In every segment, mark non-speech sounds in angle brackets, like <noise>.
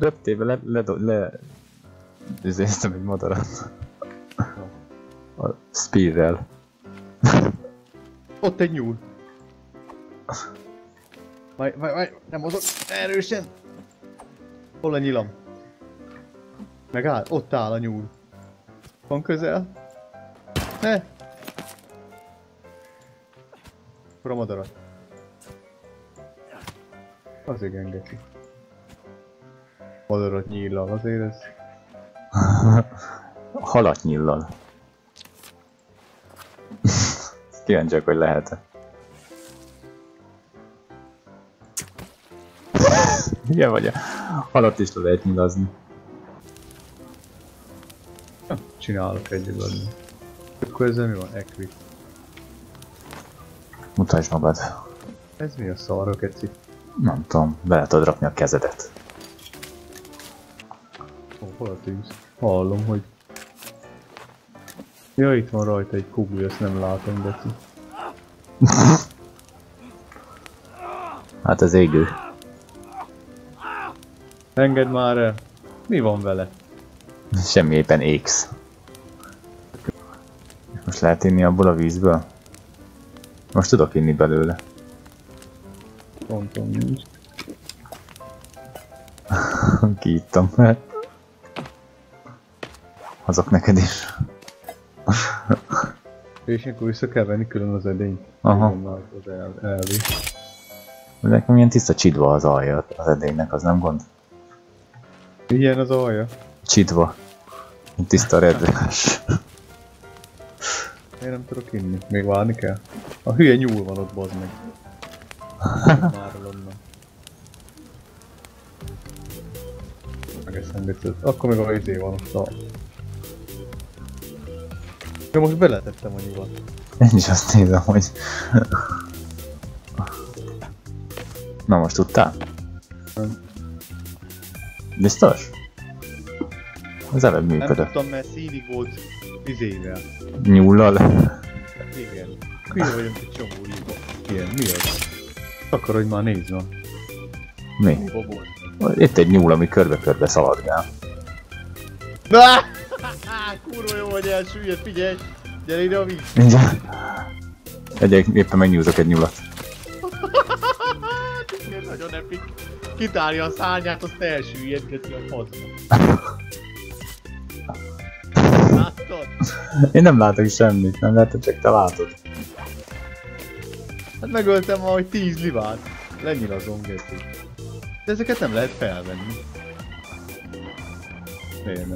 Röptébe le... le... le... Üzéztem egy madarat. A speedrel. Ott egy nyúl. Vaj, vaj, vaj, nem mozog, erősen! Hol a nyilam? Megáll, ott áll a nyúl. Van közel? Ne! Akkor a madarat. Az igen, geci. Madarat nyíllal, azért ez... <laughs> Halat nyillal. <laughs> Kíváncsiak, hogy lehet-e. <laughs> Igen vagy a halat is le lehet nyilazni. Csinálok egy adni. Akkor ezzel mi van? Equip. Mutasd magad. Ez mi a szar, geci? Nem tudom, be tudod rakni a kezedet. Hol tűz? Hallom, hogy... Ja, itt van rajta egy kugli, ezt nem látom, geci. <laughs> Hát ez égő. Engedd már el! Mi van vele? Semmi éppen égsz. Most lehet inni abból a vízből? Most tudok inni belőle. Pontom nincs. <laughs> Kiittam. Azok neked is. <laughs> És akkor vissza kell venni külön az edényt. Aha. Az el, elvi. Nekem ilyen tiszta csidva az alja az edénynek, az nem gond? Ilyen az alja. Csidva. Tiszta redrás. Én nem tudok inni. Még várni kell. A hülye nyúl van ott, bazd meg. <laughs> Már onnan. Megeszem vicces. Akkor még a izé van ott a... Ja, most beletettem a nyulat. Én is azt nézem, hogy... Na most tudtál? Nem. Biztos? Az előbb Nem működött. tudtam, mert színig volt izével. Nyúllal. Igen. Hülye vagyok egy csomó líba. Igen, mi az? Akar, hogy már nézd van. Mi? Itt egy nyúl, ami körbe-körbe szaladgál. Na! Kurva jó vagy elsüllyed, figyelj! Gyere ide a víz! Mindjárt. Egyek, éppen megnyúzok egy nyulat. <laughs> Nagyon epik. Kitárja a szárnyát, azt elsüllyedgeti a faszba. Láttad? Én nem látok semmit, nem lehet, csak te látod. Hát megöltem ahogy 10 livát. Lenyilazom, geci. De ezeket nem lehet felvenni. Miért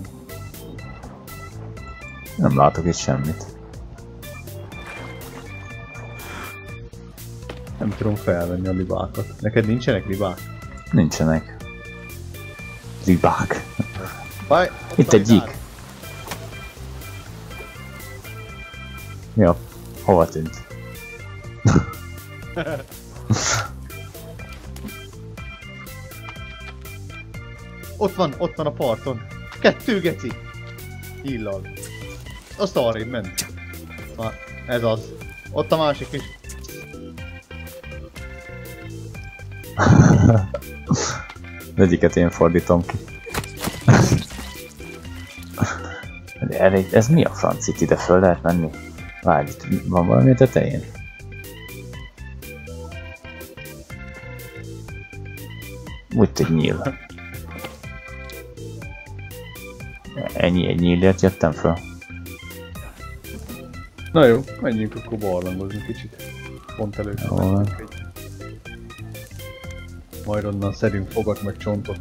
nem? Látok itt semmit. Nem tudom felvenni a libákat. Neked nincsenek libák? Nincsenek. Libák. Baj, Itt egy gyík. Ja, hova tűnt? Ott van, ott van a parton. Kettő geci. Illal. Azt arrébb ment. Na, ez az. Ott a másik is. <laughs> Egyiket én fordítom ki. De <laughs> elég, ez mi a franc itt ide föl lehet menni? Várj, itt van valami a tetején? Úgy egy nyíl. Ennyi egy nyílért jöttem föl. Na jó, menjünk akkor barlangozni kicsit. Pont előtt. Jó van. Majd onnan szedünk fogat meg csontot.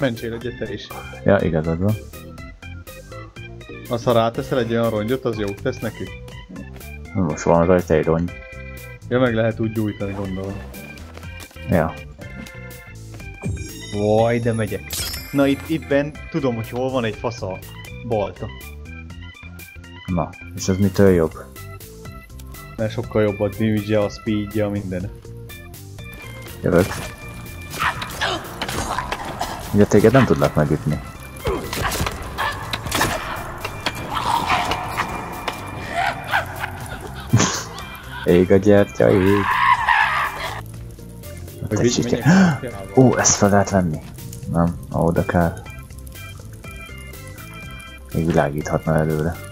Mentsél egyet te is. Ja, igazad van. Az ha ráteszel egy olyan rongyot, az jót tesz neki? Most van rajta egy rongy. Ja, meg lehet úgy gyújtani, gondolom. Ja. Vaj, de megyek. Na itt, itt bent tudom, hogy hol van egy fasza balta. Na, és ez mitől jobb? Mert sokkal jobb a damage a speedja, a minden. Jövök. Ugye téged nem tudlak megütni. <laughs> ég a gyertya, ég. <gasps> Ó, ezt fel lehet venni. Nem, oda kell. Még világíthatna előre.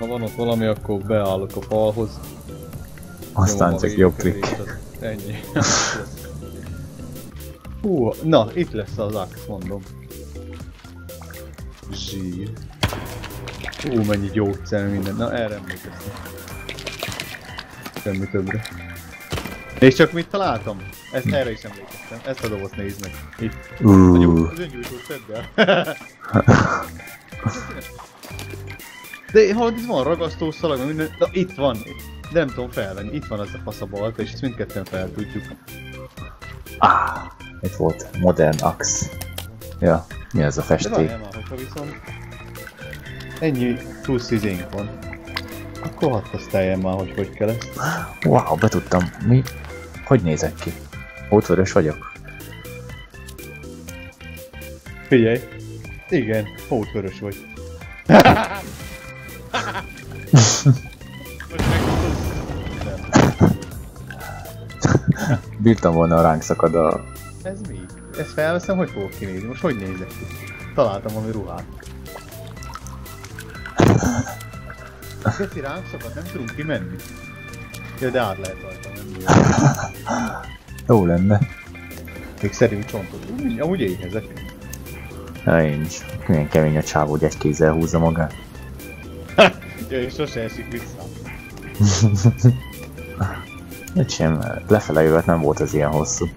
Ha van ott valami, akkor beállok a falhoz. Aztán a csak jobb klik. Ennyi. <laughs> Hú, na, itt lesz az ax, mondom. Zsír. Hú, mennyi gyógyszer, minden. Na, erre emlékeztem. Semmi többre. És csak mit találtam? Ezt, erre is emlékeztem. Ezt a dobozt nézd meg. Itt. A gyó- Uuuh. Az öngyújtót szedd el. <laughs> <laughs> De hallod, itt van ragasztó szalag, minden. Na, itt van. De nem tudom felvenni. Itt van az a faszabalta, és ezt mindketten fel tudjuk. Ah, itt volt modern ax. Ja, mi ez a De festék? várjál már, hogyha viszont ennyi plusz izénk van, akkor hadd teszteljem már, hogy hogy kell ezt. Wow, betudtam. Mi? Hogy nézek ki? Hótvörös vagyok? Figyelj! Igen, hótvörös vagy. <laughs> <laughs> Bírtam volna a ránk szakad a... Ez mi? Ezt felveszem, hogy fogok kinézni? Most hogy nézek ki? Találtam valami ruhát. Geci ránk szakadt, nem tudunk kimenni. Ja, de át lehet rajta menni. Jó lenne. Még szerint csontot. Úgy, amúgy éhezek. Ja, én is. Milyen kemény a csávó, hogy egy kézzel húzza magát. <laughs> Ja, és sose esik vissza. <laughs> Öcsém, lefele jövet nem volt az ilyen hosszú.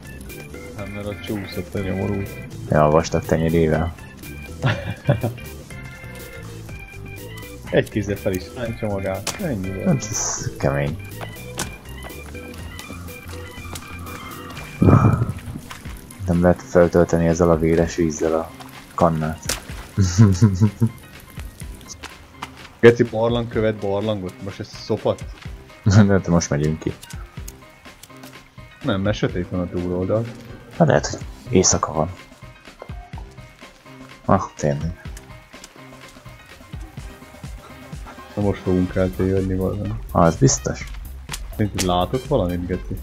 Nem, mert a csúszott a nyomorú. Ja, a vastag tenyerével. <laughs> Egy kézzel fel is rántja magát. Ennyi volt. Hát ez kemény. Nem lehet feltölteni ezzel a véres vízzel a kannát. Geci barlang követ barlangot. Most ez szopat? <laughs> Hát most megyünk ki. Nem, mert sötét van a túloldal. Hát lehet, hogy éjszaka van. Ah, tényleg. Na most fogunk eltévedni valami. Az biztos. Szerinted látok valamit, Geci?